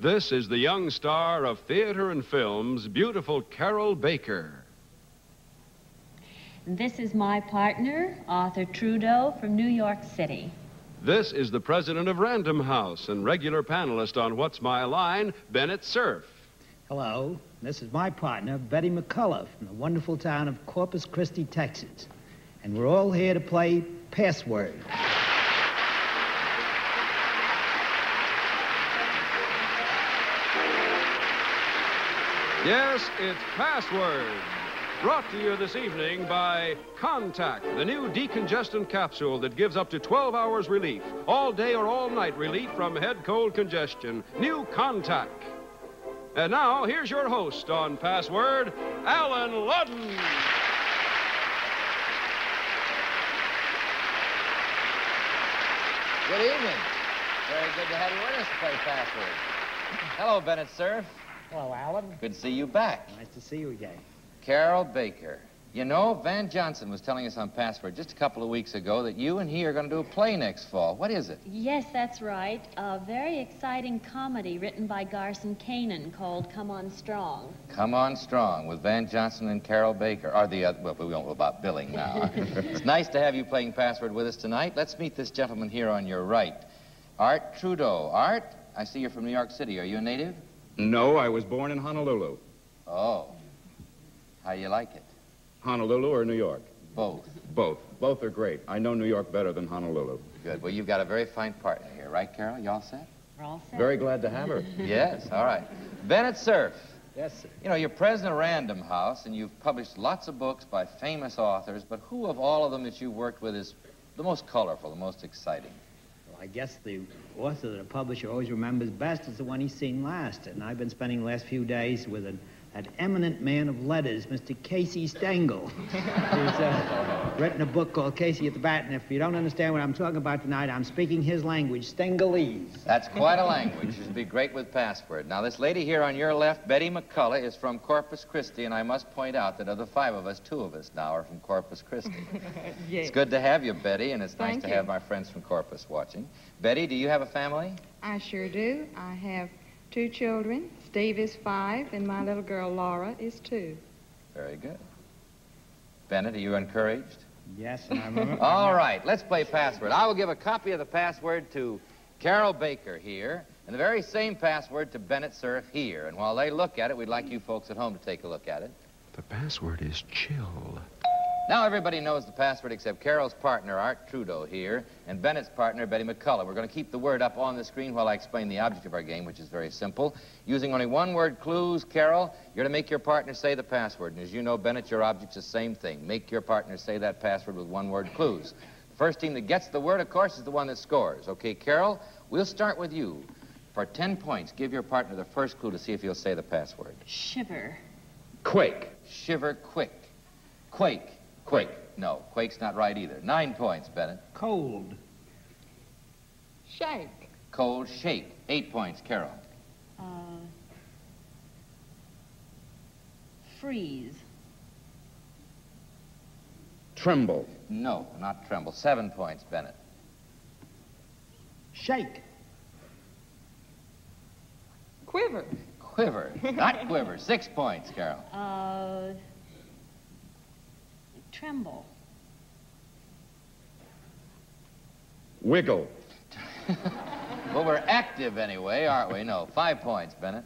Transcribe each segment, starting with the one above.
This is the young star of theater and films, beautiful Carroll Baker. This is my partner, Arthur Trudeau from New York City. This is the president of Random House and regular panelist on What's My Line, Bennett Cerf. Hello, this is my partner, Betty McCullough, from the wonderful town of Corpus Christi, Texas. And we're all here to play Password. Yes, it's Password. Brought to you this evening by Contact, the new decongestant capsule that gives up to 12 hours relief, all day or all night relief from head cold congestion. New Contact. And now, here's your host on Password, Allen Ludden. Good evening. Very good to have you with us to play Password. Hello, Bennett Cerf. Hello, Allen. Good to see you back. Nice to see you again. Carroll Baker. You know, Van Johnson was telling us on Password just a couple of weeks ago that you and he are going to do a play next fall. What is it? Yes, that's right. A very exciting comedy written by Garson Kanin called Come On Strong. Come On Strong with Van Johnson and Carroll Baker. Or the other, well, we won't know about billing now. it's nice to have you playing Password with us tonight. Let's meet this gentleman here on your right. Art Trudeau. Art, I see you're from New York City. Are you a native? No, I was born in Honolulu. Oh. How you like it? Honolulu or New York? Both. Both. Both are great. I know New York better than Honolulu. Good. Well, you've got a very fine partner here, right, Carroll? You all set? We're all set. Very glad to have her. yes, all right. Bennett Cerf. Yes, sir. You know, you're president of Random House, and you've published lots of books by famous authors, but who of all of them that you've worked with is the most colorful, the most exciting? I guess the author that a publisher always remembers best is the one he's seen last. And I've been spending the last few days with an, an eminent man of letters, Mr. Casey Stengel, who's uh, written a book called Casey at the Bat. And if you don't understand what I'm talking about tonight, I'm speaking his language, Stengelese. That's quite a language. It'd be great with password. Now, this lady here on your left, Betty McCullough, is from Corpus Christi, and I must point out that of the five of us, two of us now are from Corpus Christi. Yes. It's good to have you, Betty, and it's nice to you. have my friends from Corpus watching. Betty, do you have a family? I sure do. I have two children. Steve is five, and my little girl Laura is two. Very good. Bennett, are you encouraged? Yes, I'm. All right, let's play password. I will give a copy of the password to Carroll Baker here, and the very same password to Bennett Cerf here. And while they look at it, we'd like you folks at home to take a look at it. The password is chill. Now everybody knows the password except Carroll's partner, Art Trudeau, here, and Bennett's partner, Betty McCullough. We're going to keep the word up on the screen while I explain the object of our game, which is very simple. Using only one-word clues, Carroll, you're to make your partner say the password. And as you know, Bennett, your object's the same thing. Make your partner say that password with one-word clues. The first team that gets the word, of course, is the one that scores. Okay, Carroll, we'll start with you. For 10 points, give your partner the first clue to see if he'll say the password. Shiver. Quake. Shiver quick. Quake. Quake. No, quake's not right either. Nine points, Bennett. Cold. Shake. Cold shake. Eight points, Carroll. Uh, freeze. Tremble. No, not tremble. Seven points, Bennett. Shake. Quiver. Quiver. Not quiver. Six points, Carroll. Uh, tremble. Wiggle. Well, we're active anyway, aren't we? No. Five points, Bennett.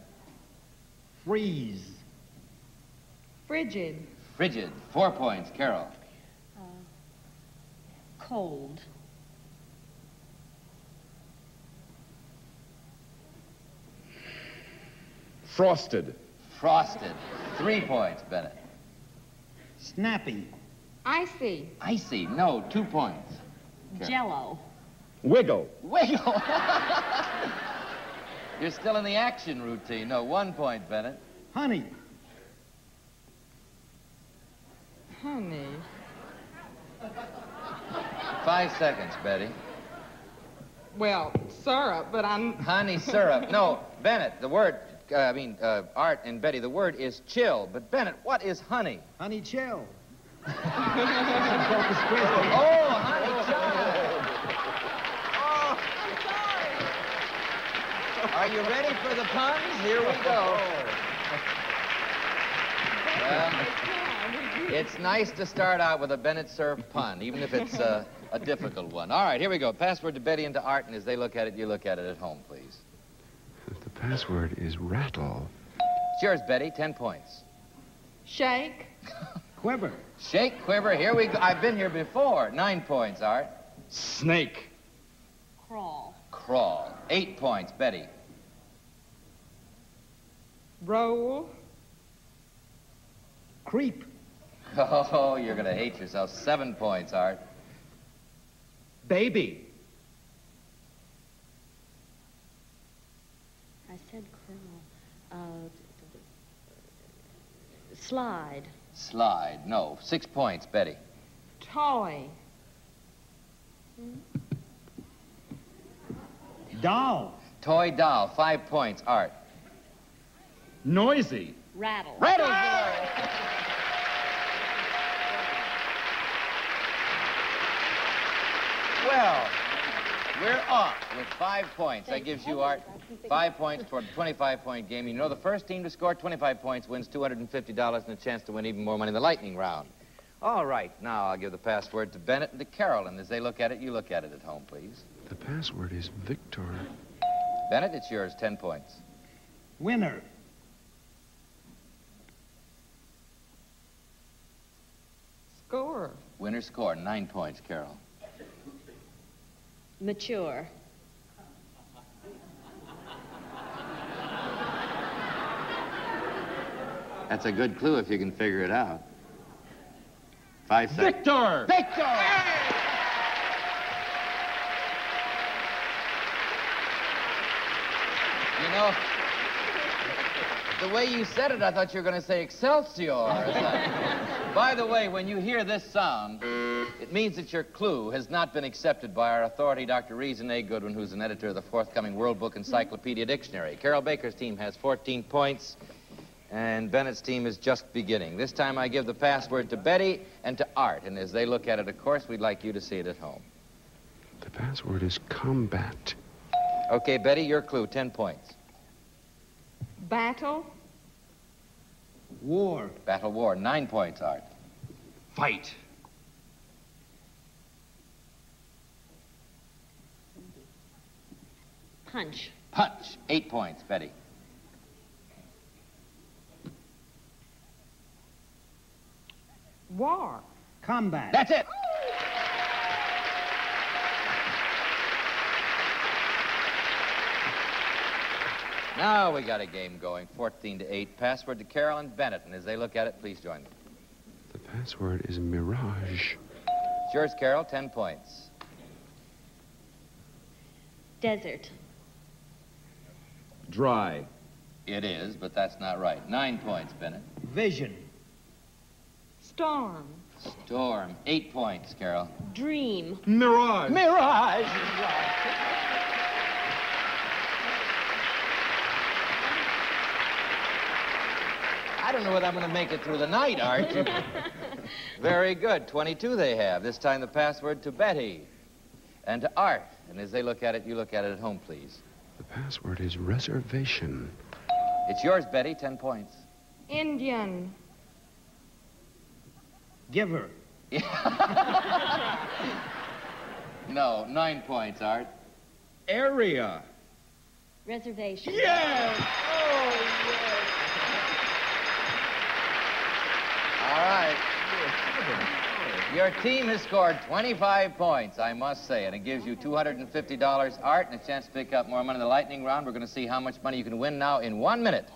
Freeze. Frigid. Frigid. Four points, Carroll. Uh, cold. Frosted. Frosted. Three points, Bennett. Snappy. Icy. Icy. No, two points. Okay. Jello. Wiggle. Wiggle. You're still in the action routine. No, one point, Bennett. Honey. Honey. Five seconds, Betty. Well, syrup, but I'm. Honey syrup. No, Bennett, the word, uh, I mean, uh, Art and Betty, the word is chill. But Bennett, what is honey? Honey chill. Oh, honey chill. All Are you ready for the puns? Here we go. Well, it's nice to start out with a Bennett Cerf pun, even if it's uh, a difficult one. All right, here we go. Password to Betty and to Art, and as they look at it, you look at it at home, please. The password is rattle. It's yours, Betty. Ten points. Shake. Quiver. Shake, quiver. Here we go. I've been here before. Nine points, Art. Snake. Crawl. Crawl. Eight points, Betty. Roll. Creep. Oh, you're going to hate yourself. Seven points, Art. Baby. I said crawl. Uh, slide. Slide. No. Six points, Betty. Toy. Doll. Toy doll. Five points, Art. Noisy. Rattle. Rattles the ah! word. Well, we're off with five points. That gives you, Art, five points toward a 25-point game. You know the first team to score 25 points wins $250 and a chance to win even more money in the lightning round. All right, now I'll give the password to Bennett and to Carolyn. As they look at it, you look at it at home, please. The password is Victor. Bennett, it's yours, 10 points. Winner. Score. Winner score, nine points, Carroll. Mature. That's a good clue if you can figure it out. Five seconds. Victor. Victor! You know, the way you said it, I thought you were going to say Excelsior. By the way, when you hear this sound, it means that your clue has not been accepted by our authority, Dr. Reason A. Goodwin, who's an editor of the forthcoming World Book Encyclopedia Dictionary. Carroll Baker's team has 14 points, and Bennett's team is just beginning. This time I give the password to Betty and to Art, and as they look at it, of course, we'd like you to see it at home. The password is combat. Okay, Betty, your clue, 10 points. Battle. War. Battle War, nine points, Art. Fight. Punch. Punch, eight points, Betty. War. Combat. That's it. Now we got a game going, 14 to 8. Password to Carolyn Bennett, and as they look at it, please join me. The password is mirage. It's yours, Carroll, 10 points. Desert. Dry. It is, but that's not right. Nine points, Bennett. Vision. Storm. Storm, eight points, Carroll. Dream. Mirage. Mirage. I don't know whether I'm going to make it through the night, Art. Very good. 22 they have. This time the password to Betty and to Art. And as they look at it, you look at it at home, please. The password is reservation. It's yours, Betty. 10 points. Indian. Giver. No, nine points, Art. Area. Reservation. Oh, yes. All right. Your team has scored 25 points, I must say, and it gives you $250 art and a chance to pick up more money in the lightning round. We're going to see how much money you can win now in one minute.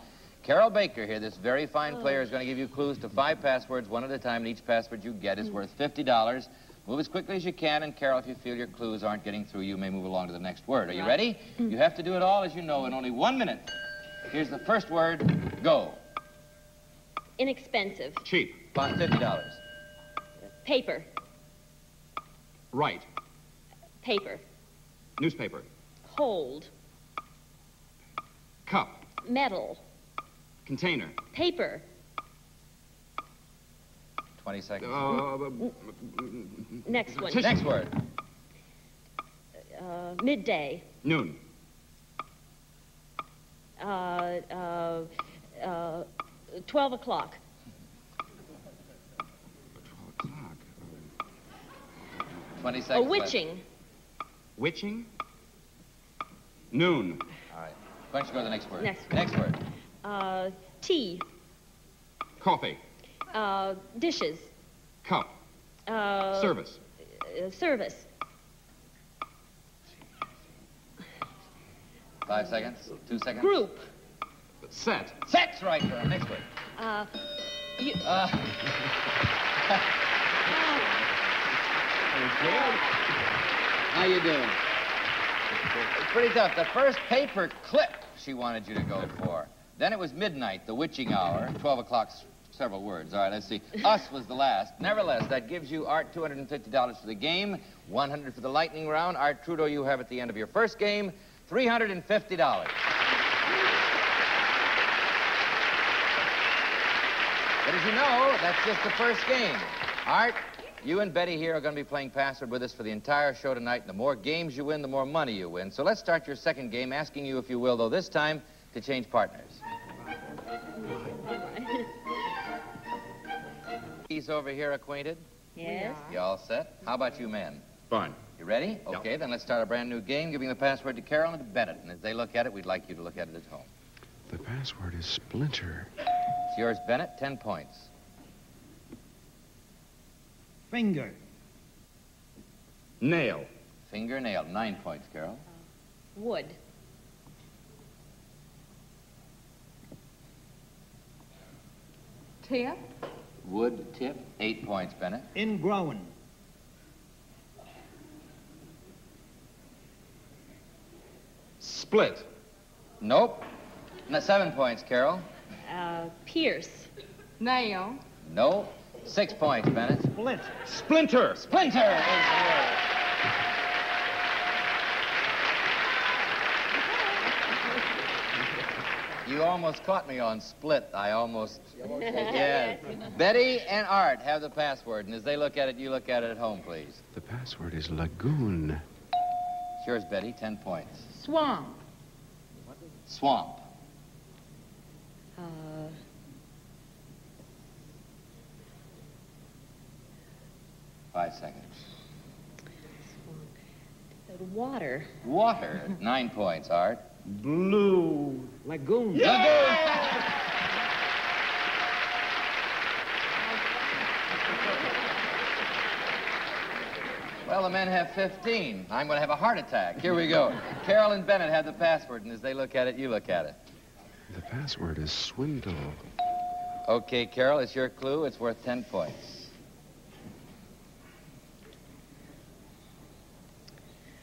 Carroll Baker here, this very fine oh. player, is going to give you clues to five passwords, one at a time, and each password you get is hmm. worth $50. Move as quickly as you can, and Carroll, if you feel your clues aren't getting through, you may move along to the next word. Are you ready? Hmm. You have to do it all, as you know, in only one minute. Here's the first word, go. Inexpensive. Cheap. About $50. Paper. Right. Paper. Newspaper. Hold. Cup. Metal. Container. Paper. 20 seconds. Uh, Next one. Next word. Uh, midday. noon. Uh, uh, uh, 12 o'clock. 12 o'clock. 20 A seconds. left. witching. Witching? Noon. All right. Why don't you go to the next word? Next word. Next word. Uh, tea. Coffee. Uh, dishes. Cup. Uh, Service. uh, service. Five seconds. Two seconds. Group. Set. Sex right there. Next word. Uh, you, Uh, How you doing? it's pretty tough. The first paper clip she wanted you to go for. Then it was midnight, the witching hour. 12 o'clock, several words. All right, let's see. Us was the last. Nevertheless, that gives you, Art, $250 for the game, 100 for the lightning round. Art Trudeau, you have at the end of your first game, $350. But as you know, that's just the first game. Art, you and Betty here are going to be playing password with us for the entire show tonight. And the more games you win, the more money you win. So let's start your second game, asking you, if you will, though, this time to change partners. He's over here acquainted. yes. You all set? How about you men? Fine. You ready? Yep. Okay, then let's start a brand new game, giving the password to Carroll and to Bennett. And as they look at it, we'd like you to look at it at home. The password is Splinter. It's yours, Bennett, 10 points. Finger. Nail. Fingernail, 9 points, Carroll. Wood. Tip. Wood tip, 8 points, Bennett. Ingrown. Split. Nope. No, 7 points, Carroll. Uh, pierce. Nail. No. 6 points, Bennett. Split. Splinter. Splinter is the word. You almost caught me on split. I almost. Yes. Betty and Art have the password, and as they look at it, you look at it at home, please. The password is Lagoon. Yours, Betty. 10 points. Swamp. Swamp. Uh, Five seconds. Swamp. water. Water. Nine points, Art. Blue. Lagoon. Well, the men have 15. I'm going to have a heart attack. Here we go. Carroll and Bennett have the password, and as they look at it, you look at it. The password is Swindle. Okay, Carroll, it's your clue. It's worth 10 points.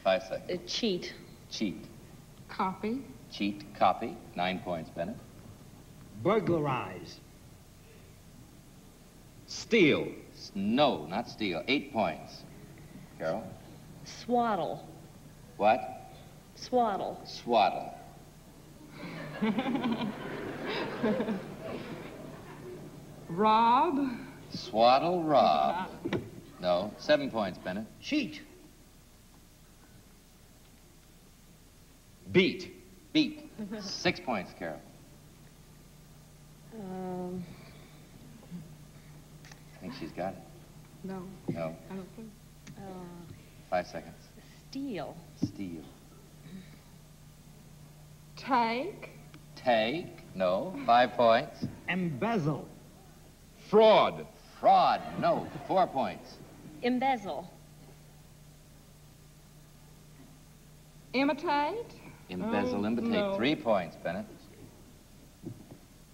Five seconds. Uh, cheat. Cheat. Copy. Cheat. Copy. Nine points, Bennett. Burglarize. Steal. No, not steal. Eight points. Carroll. Swaddle. What? Swaddle. Swaddle. Rob. Swaddle rob. No. Seven points, Bennett. Cheat. Beat. Beat. Six points, Carroll. Um, I think she's got it. No. No. I don't think. uh, Five seconds. steal. Steal. Take. Take. No. Five points. Embezzle. Fraud. Fraud. No. Four points. Embezzle. Imitate. Embezzle, Oh, imitate. no. Three points, Bennett.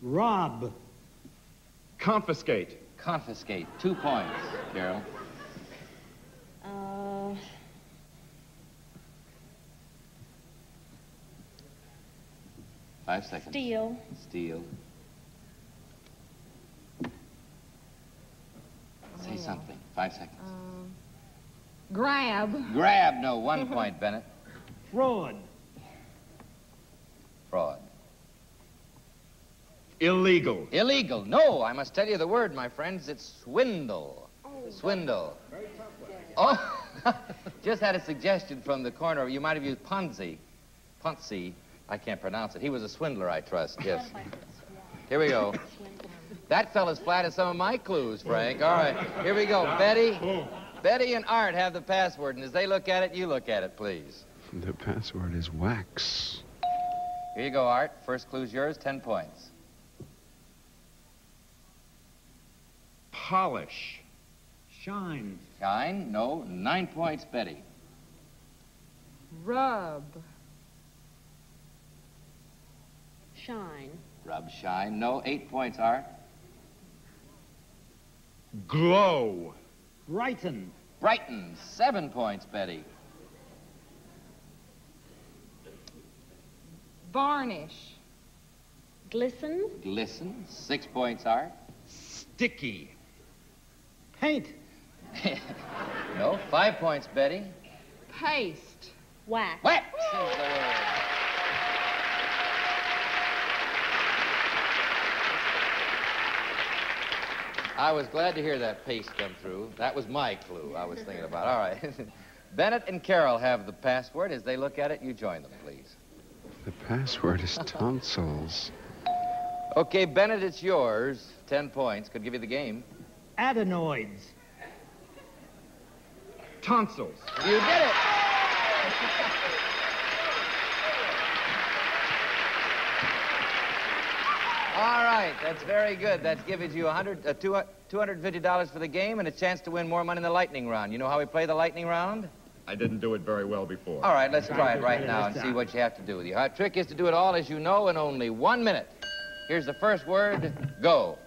Rob. Confiscate. Confiscate. Two points, Carroll. Uh, Five seconds. steal. Steal. Say something. Five seconds. Um, grab. Grab. No. One point, Bennett. Fraud. Fraud. Illegal. Illegal. No. I must tell you the word, my friends. It's swindle. Swindle. Oh, just had a suggestion from the corner. You might have used Ponzi. Ponzi. I can't pronounce it. He was a swindler, I trust. Yes. Here we go. That fell as flat as some of my clues, Frank. All right, here we go. Betty, Betty and Art have the password, and as they look at it, you look at it, please. The password is wax. Here you go, Art. First clue's yours, 10 points. Polish. Shine. Shine, no. Nine points, Betty. Rub. Shine. Rub, shine, no. Eight points, Art. Glow. Brighten. Brighten. seven points, Betty. Varnish. Glisten. Glisten, six points, Art. Sticky. Paint. No, five points, Betty. Paste. Wax. Wax is the word. I was glad to hear that paste come through. That was my clue I was thinking about. All right. Bennett and Carroll have the password. As they look at it, you join them, please. The password is tonsils. Okay, Bennett, it's yours. Ten points. Could give you the game. Adenoids. Tonsils. You did it. All right, that's very good. That's giving you 100, uh, $250 for the game and a chance to win more money in the lightning round. You know how we play the lightning round? I didn't do it very well before. All right, let's try it right now and see what you have to do with you. Our trick is to do it all as you know in only one minute. Here's the first word. Go.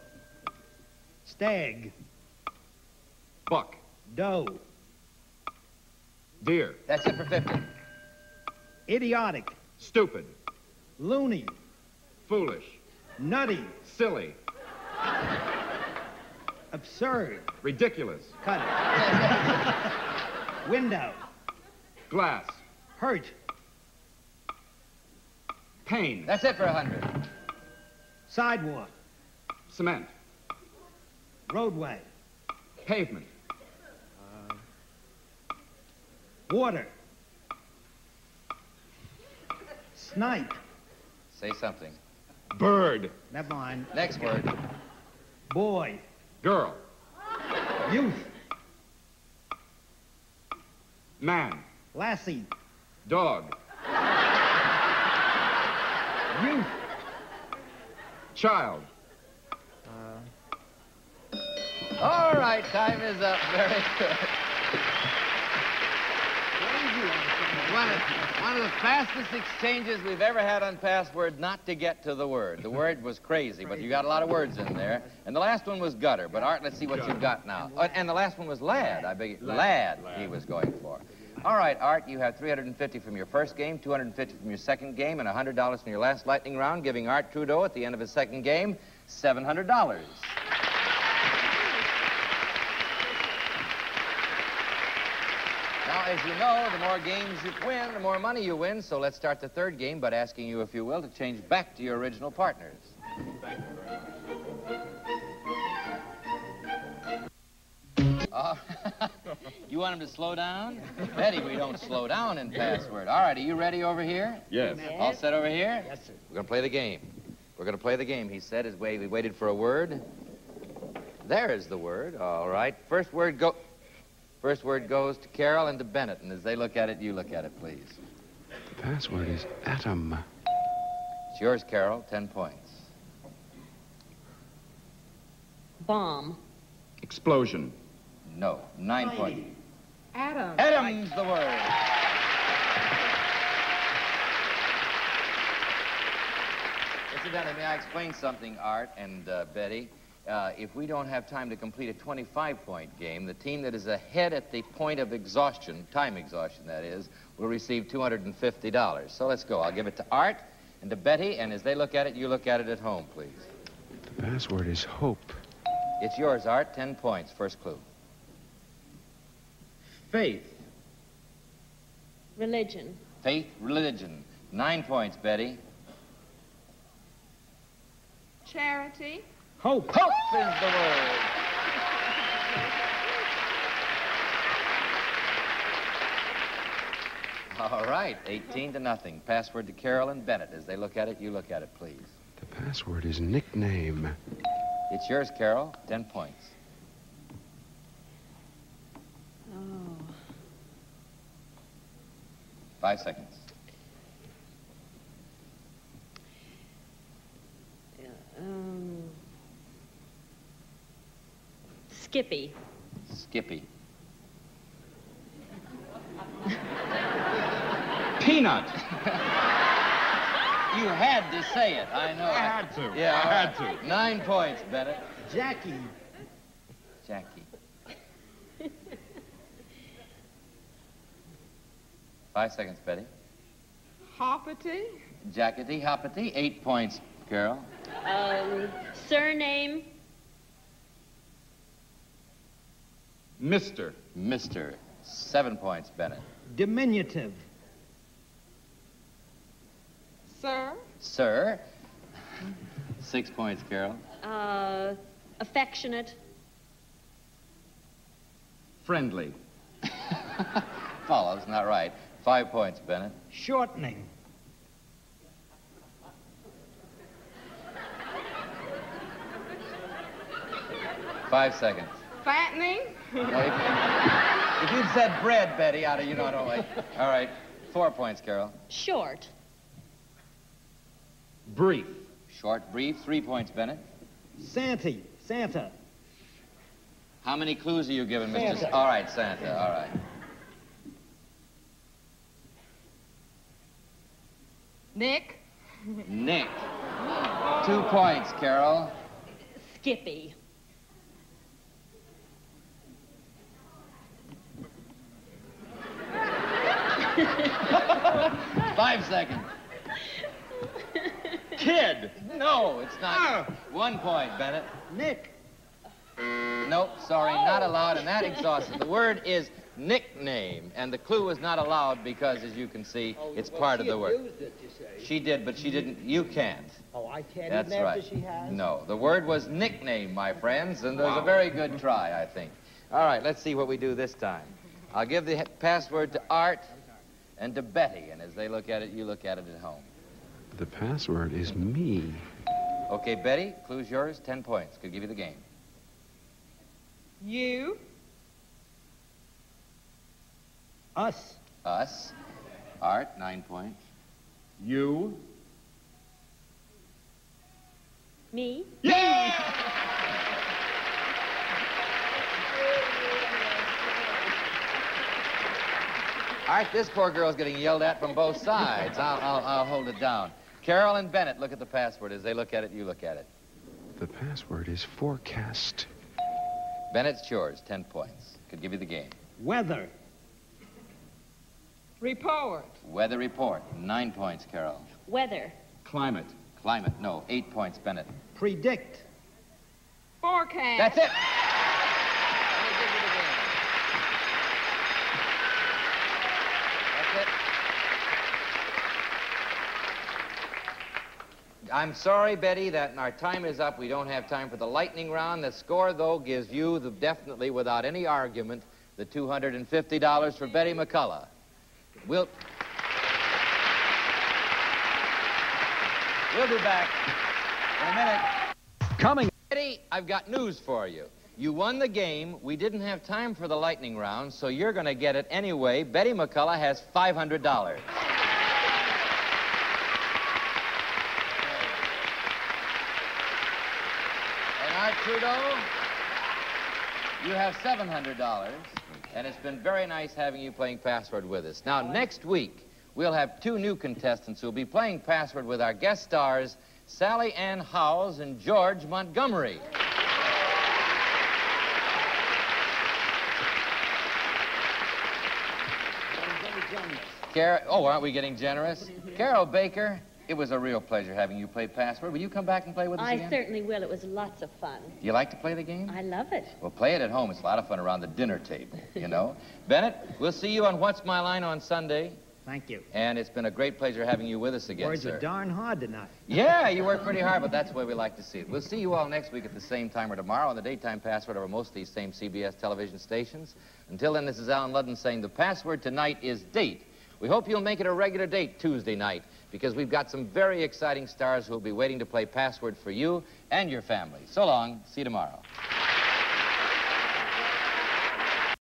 Stag. Buck. Doe. Deer. That's it for 50. Idiotic. Stupid. Loony. Foolish. Nutty. Silly. Absurd. Ridiculous. Cut it. Window. Glass. Hurt. Pain. That's it for a 100. Sidewalk. Cement. Roadway. Pavement. Uh, water. Snipe. Say something. Bird. Never mind. Next word. Boy. Girl. Youth. Man. Lassie. Dog. Youth. Child. Uh, all right, time is up. Very good. One of, one of the fastest exchanges we've ever had on password not to get to the word. The word was crazy, but you got a lot of words in there. And the last one was gutter. But Art, let's see what you've got now. Oh, and the last one was lad. I beg your lad, he was going for. All right, Art, you have 350 from your first game, 250 from your second game, and $100 from your last lightning round, giving Art Trudeau at the end of his second game $700. Now, as you know, the more games you win, the more money you win. So let's start the third game by asking you, if you will, to change back to your original partners. Uh, you want him to slow down? Betty, we don't slow down in password. All right, are you ready over here? Yes. All set over here? Yes, sir. We're going to play the game. We're going to play the game, he said, as we we waited for a word. There is the word. All right. First word go. First word goes to Carroll and to Bennett, and as they look at it, you look at it, please. The password is atom. It's yours, Carroll. Ten points. Bomb. Explosion. No. Nine points. Adam. Adam's the word. Incidentally, may I explain something, Art and uh, Betty? Uh, if we don't have time to complete a 25-point game, the team that is ahead at the point of exhaustion, time exhaustion that is, will receive $250. So let's go. I'll give it to Art and to Betty, and as they look at it, you look at it at home, please. The password is hope. It's yours, Art. Ten points. First clue. Faith. Religion. Faith, religion. Nine points, Betty. Charity. Hope. Hope is the word. All right, 18 to nothing. Password to Carroll and Bennett. As they look at it, you look at it, please. The password is nickname. It's yours, Carroll. 10 points. Five seconds. Um, Skippy. Skippy. Peanut. You had to say it. I know. I had to. Yeah, I had right. to. Nine points, Bennett. Jackie. Jackie. Five seconds, Betty. Hoppity. Jackety, hoppity. Eight points, Carroll. Um, surname. Mister. Mister. Seven points, Bennett. Diminutive. Sir. Sir. Six points, Carroll. Uh, affectionate. Friendly. Follows, not right. Five points, Bennett. Shortening. Five seconds. Fattening. if you'd said bread, Betty, I'd have, you know, I don't like. All right. Four points, Carroll. Short. Brief. Short, brief. Three points, Bennett. Santa. Santa. How many clues are you giving, Mr. Santa. All right, Santa. All right. Nick. Nick. Two points, Carroll. Skippy. Five seconds. Kid. No, it's not. Ah. One point, Bennett. Nick. Nope, sorry, not allowed, and that exhausts it. The word is nickname, and the clue is not allowed because, as you can see, oh, it's part of the word. It, you say. She did, but she didn't. You can't. Oh, I can't That's even right. after she has? No, the word was nickname, my friends, and it was a very good try, I think. All right, let's see what we do this time. I'll give the password to Art and to Betty, and as they look at it, you look at it at home. The password is me. Okay, Betty, clue's yours, 10 points. Could give you the game. You. Us. Us. Art, nine points. You. Me. Yeah! Art, this poor girl's getting yelled at from both sides. I'll, I'll, I'll hold it down. Carroll and Bennett, look at the password. As they look at it, you look at it. The password is forecast. Bennett's yours, 10 points. Could give you the game. Weather. Report. Weather report, nine points, Carroll. Weather. Climate. Climate, no, eight points, Bennett. Predict. Forecast. That's it. Let me give you the game. That's it. I'm sorry, Betty, that our time is up. We don't have time for the lightning round. The score, though, gives you the, definitely, without any argument, the $250 for Betty McCullough. We'll. We'll be back in a minute. Coming. Eddie, I've got news for you. You won the game. We didn't have time for the lightning round, so you're going to get it anyway. Betty McCullough has $500. And Art Trudeau, you have $700. And it's been very nice having you playing Password with us. Now, next week, we'll have two new contestants who'll be playing Password with our guest stars, Sally Ann Howes and George Montgomery. Car- oh, aren't we getting generous? Carroll Baker, it was a real pleasure having you play Password. Will you come back and play with us I again? certainly will. It was lots of fun. Do you like to play the game? I love it. Well, play it at home. It's a lot of fun around the dinner table, you know. Bennett, we'll see you on What's My Line on Sunday. Thank you. And it's been a great pleasure having you with us again, Words sir. are darn hard tonight. Yeah, you work pretty hard, but that's the way we like to see it. We'll see you all next week at the same time or tomorrow on the daytime password over most of these same CBS television stations. Until then, this is Allen Ludden saying the password tonight is date. We hope you'll make it a regular date Tuesday night because we've got some very exciting stars who will be waiting to play Password for you and your family. So long. See you tomorrow.